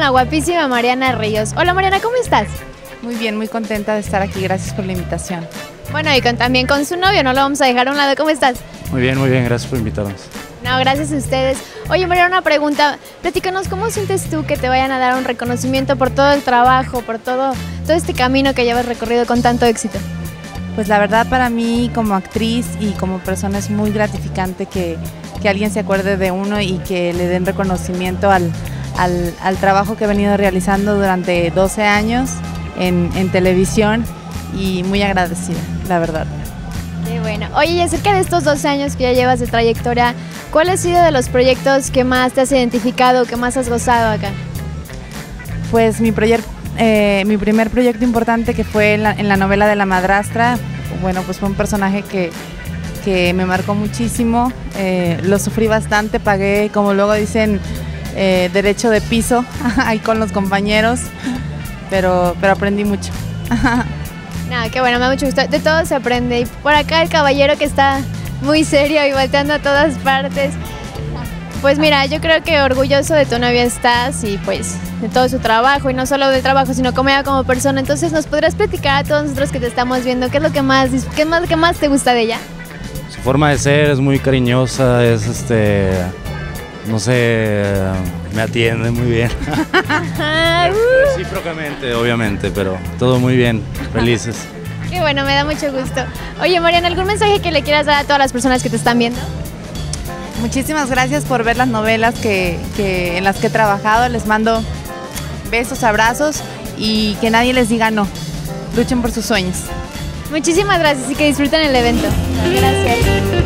la guapísima Mariana Ríos. Hola Mariana, ¿cómo estás? Muy bien, muy contenta de estar aquí. Gracias por la invitación. Bueno, y también con su novio, no lo vamos a dejar a un lado. ¿Cómo estás? Muy bien, muy bien. Gracias por invitarnos. No, gracias a ustedes. Oye, Mariana, una pregunta. Platícanos, ¿cómo sientes tú que te vayan a dar un reconocimiento por todo el trabajo, por todo, todo este camino que llevas recorrido con tanto éxito? Pues la verdad para mí como actriz y como persona es muy gratificante que, que alguien se acuerde de uno y que le den reconocimiento al, al, al trabajo que he venido realizando durante 12 años en, en televisión y muy agradecida, la verdad. Qué bueno. Oye, y acerca de estos 12 años que ya llevas de trayectoria, ¿cuál ha sido de los proyectos que más te has identificado, que más has gozado acá? Pues mi, eh, mi primer proyecto importante que fue en la, en la, novela de la madrastra, bueno, pues fue un personaje que, que me marcó muchísimo, eh, lo sufrí bastante, pagué, como luego dicen, eh, derecho de piso ahí con los compañeros, pero, pero aprendí mucho. Nada, qué bueno, me da mucho gusto. De todo se aprende. Y por acá el caballero que está muy serio y volteando a todas partes. Pues mira, yo creo que orgulloso de tu novia estás y pues de todo su trabajo y no solo del trabajo, sino como ella como persona. Entonces, ¿nos podrás platicar a todos nosotros que te estamos viendo qué es lo que más, qué más, qué más te gusta de ella? Su forma de ser es muy cariñosa, es este, no sé, me atiende muy bien. Recíprocamente, obviamente, pero todo muy bien, felices. Qué bueno, me da mucho gusto. Oye, Mariana, ¿algún mensaje que le quieras dar a todas las personas que te están viendo? Muchísimas gracias por ver las novelas que, que, en las que he trabajado. Les mando besos, abrazos y que nadie les diga no. Luchen por sus sueños. Muchísimas gracias y que disfruten el evento. Gracias.